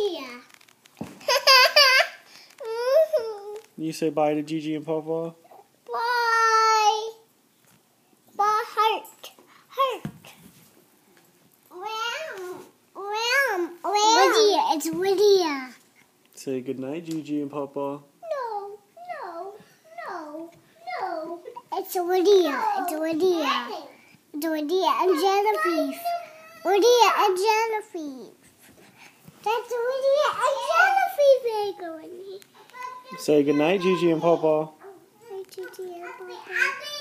idea. you say bye to Gigi and Papa? Bye. Bye, heart. Heart. Ram. Ram. Ram. Lydia. It's Lydia. Say good night, Gigi and Papa. No, no, no, no. It's Lydia. It's Lydia. It's Lydia and Genevieve. Lydia and Genevieve. That's here. Say goodnight, Gigi and Papa. Hi, Gigi and Papa.